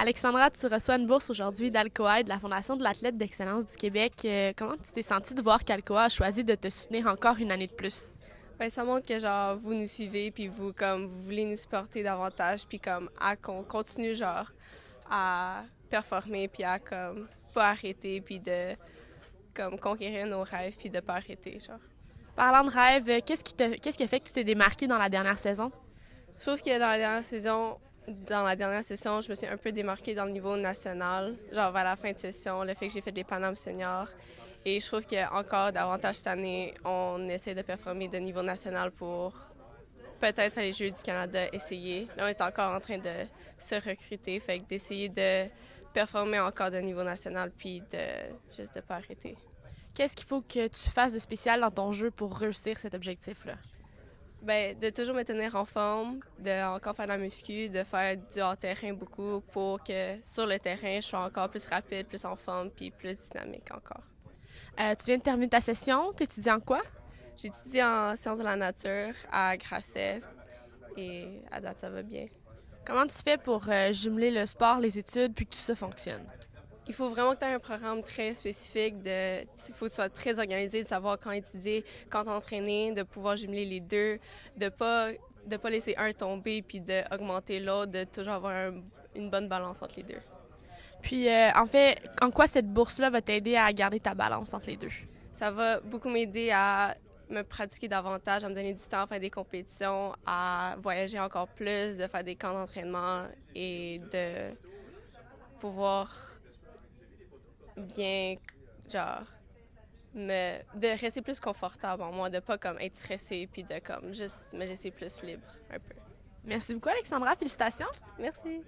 Alexandra, tu reçois une bourse aujourd'hui d'Alcoa de la Fondation de l'athlète d'excellence du Québec. Euh, comment tu t'es sentie de voir qu'Alcoa a choisi de te soutenir encore une année de plus? Ben, ça montre que genre vous nous suivez puis vous comme vous voulez nous supporter davantage puis comme à qu'on continue genre à performer puis à comme pas arrêter puis de comme conquérir nos rêves puis de pas arrêter genre. Parlant de rêve, qu'est-ce qui te qu'est-ce qui a fait que tu t'es démarqué dans la dernière saison? Je trouve que dans la dernière saison, dans la dernière session, je me suis un peu démarquée dans le niveau national, genre vers la fin de session, le fait que j'ai fait des Panames seniors. Et je trouve qu'encore davantage cette année, on essaie de performer de niveau national pour peut-être les Jeux du Canada essayer. Là, on est encore en train de se recruter, fait d'essayer de performer encore de niveau national puis de juste de pas arrêter. Qu'est-ce qu'il faut que tu fasses de spécial dans ton jeu pour réussir cet objectif-là? Ben, de toujours me tenir en forme, de encore faire la muscu, de faire du hors-terrain beaucoup pour que sur le terrain, je sois encore plus rapide, plus en forme, puis plus dynamique encore. Euh, tu viens de terminer ta session. Tu étudies en quoi? J'étudie en sciences de la nature à Grasset et à date, ça va bien. Comment tu fais pour euh, jumeler le sport, les études, puis que tout ça fonctionne? Il faut vraiment que tu aies un programme très spécifique. De, il faut que tu sois très organisé, de savoir quand étudier, quand t'entraîner, de pouvoir jumeler les deux, de pas de pas laisser un tomber puis d'augmenter l'autre, de toujours avoir une bonne balance entre les deux. Puis, euh, en fait, en quoi cette bourse-là va t'aider à garder ta balance entre les deux? Ça va beaucoup m'aider à me pratiquer davantage, à me donner du temps à faire des compétitions, à voyager encore plus, de faire des camps d'entraînement et de pouvoir bien, genre, me, de rester plus confortable en moi, de pas comme être stressée puis de comme juste me laisser plus libre un peu. Merci beaucoup Alexandra, félicitations. Merci.